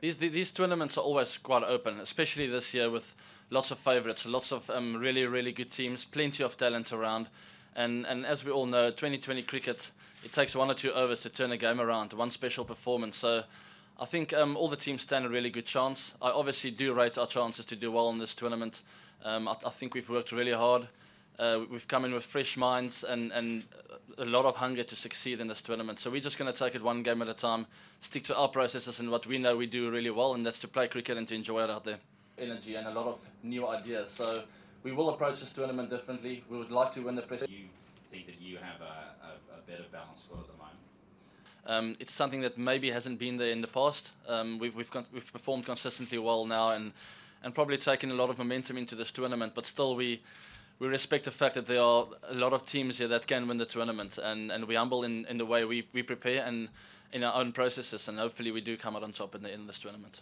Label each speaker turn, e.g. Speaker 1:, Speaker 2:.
Speaker 1: These, these tournaments are always quite open, especially this year with lots of favourites, lots of um, really, really good teams, plenty of talent around. And, and as we all know, 2020 cricket, it takes one or two overs to turn a game around, one special performance. So I think um, all the teams stand a really good chance. I obviously do rate our chances to do well in this tournament. Um, I, I, think we've worked really hard. Uh, we've come in with fresh minds and, and a lot of hunger to succeed in this tournament. So we're just going to take it one game at a time, stick to our processes and what we know we do really well, and that's to play cricket and to enjoy it out there. Energy and a lot of new ideas. So we will approach this tournament differently. We would like to win the press.
Speaker 2: You think that you have a, a, a better balance squad at the moment?
Speaker 1: Um, it's something that maybe hasn't been there in the past. Um, we've, we've, we've performed consistently well now and, and probably taken a lot of momentum into this tournament, but still we we respect the fact that there are a lot of teams here that can win the tournament, and, and we humble in, in the way we, we prepare and in our own processes, and hopefully we do come out on top in, the, in this tournament.